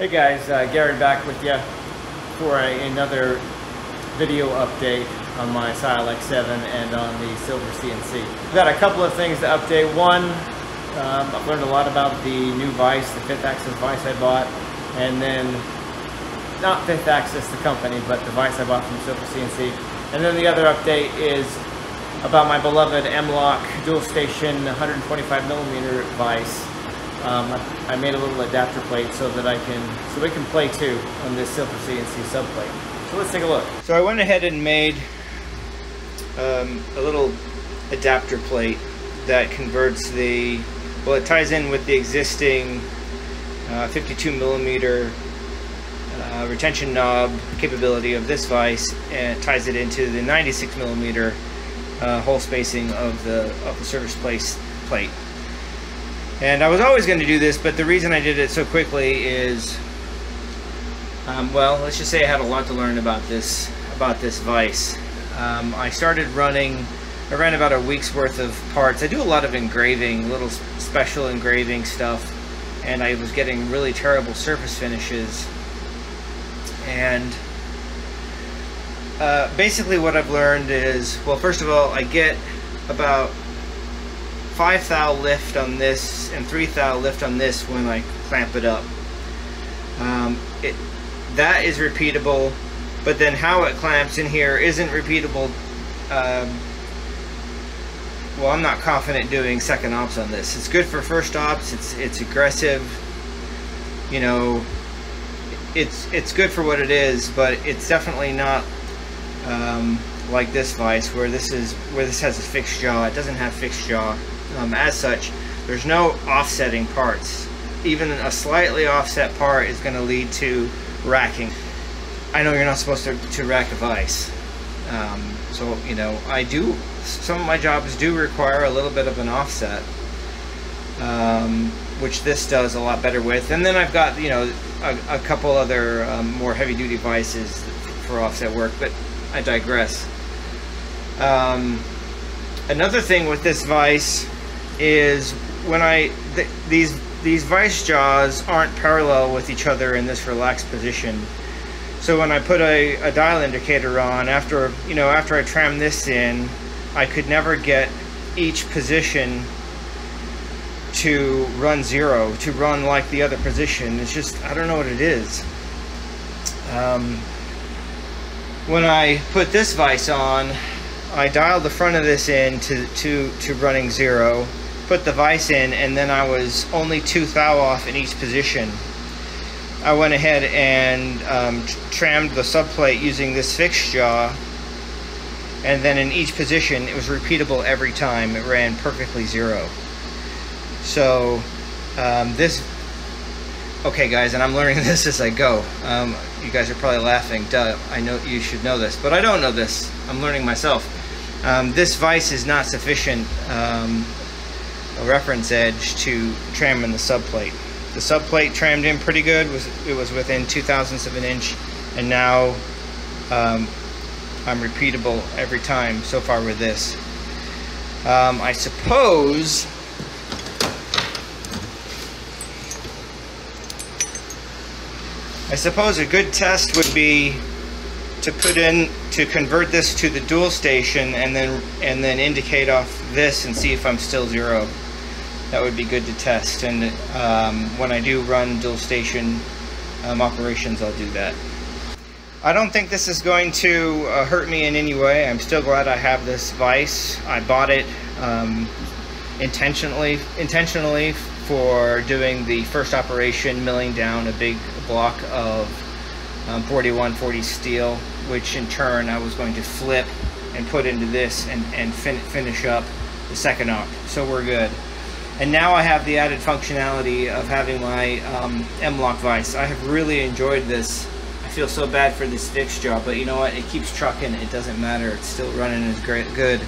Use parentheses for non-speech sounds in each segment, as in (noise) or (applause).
Hey guys, uh, Gary back with you for a, another video update on my Syil X7 and on the Silver CNC. I've got a couple of things to update. One, um, I've learned a lot about the new vise, the fifth axis vise I bought, and then not fifth axis the company, but the vise I bought from Silver CNC. And then the other update is about my beloved M-Lock dual station 125 millimeter vise um, I, made a little adapter plate so that I can, so we can play too on this Silver CNC subplate. So let's take a look. So I went ahead and made um, a little adapter plate that converts the, well it ties in with the existing uh, 52 millimeter uh, retention knob capability of this vise and it ties it into the 96 millimeter uh, hole spacing of the of the service place plate. And I was always going to do this, but the reason I did it so quickly is, um, well, let's just say I had a lot to learn about this about this vise. Um, I started running, I ran about a week's worth of parts. I do a lot of engraving, little special engraving stuff, and I was getting really terrible surface finishes. And uh, basically what I've learned is, well, first of all, I get about 5 thou lift on this and 3 thou lift on this when I clamp it up. Um, it, that is repeatable, but then how it clamps in here isn't repeatable. Um, well, I'm not confident doing second ops on this. It's good for first ops. It's it's aggressive. You know, it's it's good for what it is, but it's definitely not um, like this vise where this is where this has a fixed jaw. It doesn't have fixed jaw. Um, as such, there's no offsetting parts. Even a slightly offset part is going to lead to racking. I know you're not supposed to, to rack a vise. Um, so, you know, I do, some of my jobs do require a little bit of an offset. Um, which this does a lot better with. And then I've got, you know, a, a couple other um, more heavy duty vices for offset work, but I digress. Um, another thing with this vise is when I th these these vice jaws aren't parallel with each other in this relaxed position. So when I put a, a dial indicator on, after you know after I tram this in, I could never get each position to run zero, to run like the other position. It's just, I don't know what it is. Um, when I put this vise on, I dialed the front of this in to, to, to running zero, put the vise in and then I was only two thou off in each position. I went ahead and um, trammed the subplate using this fixed jaw and then in each position it was repeatable every time. It ran perfectly zero. So um, this, okay guys, and I'm learning (laughs) this as I go. Um, you guys are probably laughing, duh, I know you should know this, but I don't know this. I'm learning myself. Um, this vise is not sufficient um, a reference edge to tram in the subplate. The subplate trammed in pretty good. Was It was within two thousandths of an inch, and now um, I'm repeatable every time so far with this. Um, I suppose I suppose a good test would be to put in to convert this to the dual station and then and then indicate off this and see if I'm still zero that would be good to test. And um, when I do run dual station um, operations, I'll do that. I don't think this is going to uh, hurt me in any way. I'm still glad I have this vise. I bought it um, intentionally, intentionally for doing the first operation, milling down a big block of um, 4140 steel, which in turn I was going to flip and put into this and, and fin finish up the second op. So we're good. And now I have the added functionality of having my um, M-Lock vise. I have really enjoyed this. I feel so bad for this fixed jaw, but you know what? It keeps trucking. It doesn't matter. It's still running as great, good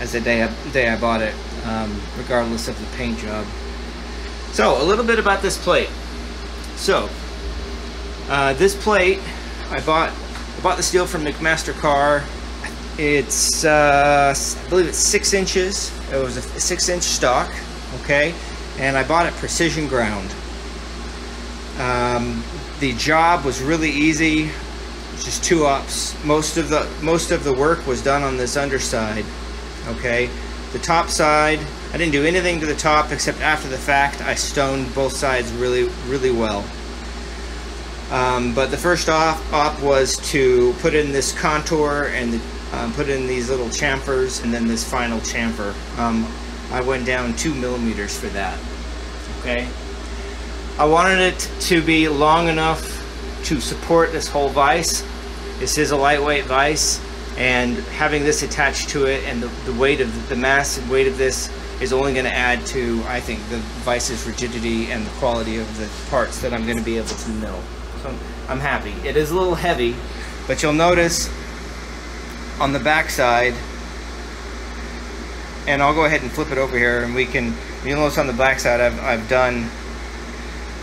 as the day I, day I bought it, um, regardless of the paint job. So, a little bit about this plate. So, uh, this plate, I bought I bought the steel from McMaster-Carr. It's, uh, I believe it's six inches. It was a six inch stock okay? And I bought it precision ground. Um, the job was really easy, just two ups. Most of the most of the work was done on this underside. Okay, the top side, I didn't do anything to the top except after the fact. I stoned both sides really really well. Um, but the first op, op was to put in this contour and the, um, put in these little chamfers and then this final chamfer. Um, I went down two millimeters for that. Okay. I wanted it to be long enough to support this whole vise. This is a lightweight vise and having this attached to it and the, the weight of the mass and weight of this is only going to add to, I think, the vice's rigidity and the quality of the parts that I'm going to be able to mill. So I'm happy. It is a little heavy, but you'll notice on the back side, and I'll go ahead and flip it over here and we can, you'll notice on the back side I've, I've done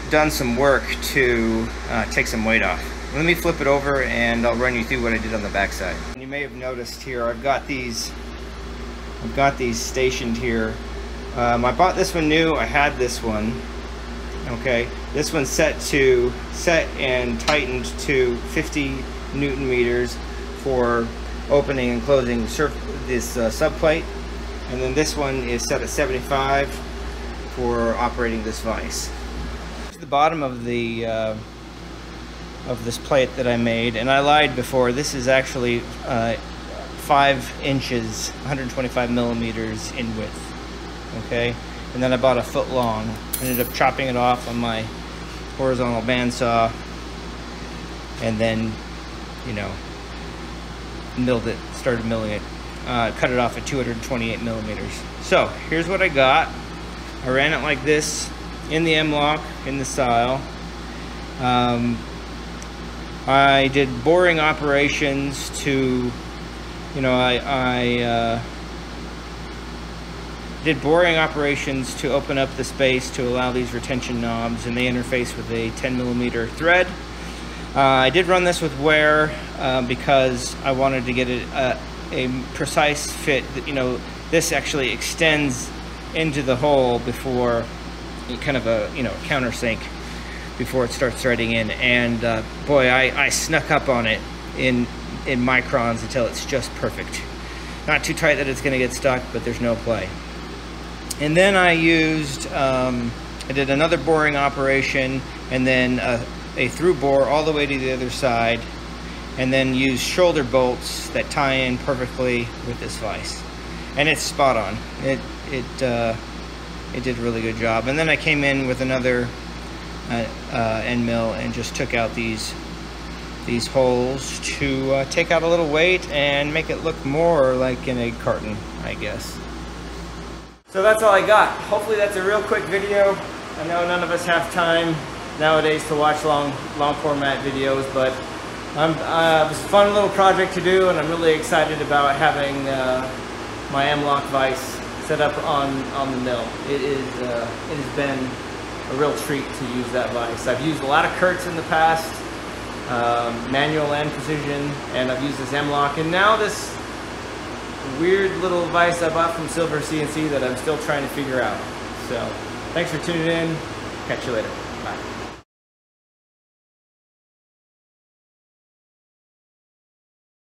done some work to uh, take some weight off. Let me flip it over and I'll run you through what I did on the back side. You may have noticed here I've got these I've got these stationed here. Um, I bought this one new. I had this one. Okay, this one's set to set and tightened to 50 newton meters for opening and closing this uh, subplate, and then this one is set at 75 for operating this vise the bottom of the uh, of this plate that I made, and I lied before. This is actually uh, five inches, 125 millimeters in width. Okay, and then I bought a foot long. Ended up chopping it off on my horizontal bandsaw, and then, you know, milled it. Started milling it. Uh, cut it off at 228 millimeters. So here's what I got. I ran it like this in the M-lock, in the style. Um, I did boring operations to, you know, I, I uh, did boring operations to open up the space to allow these retention knobs and they interface with a 10 millimeter thread. Uh, I did run this with wear uh, because I wanted to get it a, a precise fit. That, you know, this actually extends into the hole before kind of a you know countersink before it starts threading in. And uh, boy I, I snuck up on it in in microns until it's just perfect. Not too tight that it's gonna get stuck but there's no play. And then I used um, I did another boring operation and then a, a through bore all the way to the other side and then use shoulder bolts that tie in perfectly with this vise and it's spot on it it uh, it did a really good job. And then I came in with another uh, uh, end mill and just took out these these holes to uh, take out a little weight and make it look more like an egg carton, I guess. So that's all I got. Hopefully that's a real quick video. I know none of us have time nowadays to watch long, long format videos, but uh, it was a fun little project to do, and I'm really excited about having uh, my M-LOK vise set up on, on the mill. It, is, uh, it has been a real treat to use that vise. I've used a lot of Kurts in the past, um, manual and precision, and I've used this M-LOK, and now this weird little vise I bought from Silver CNC that I'm still trying to figure out. So, thanks for tuning in. Catch you later.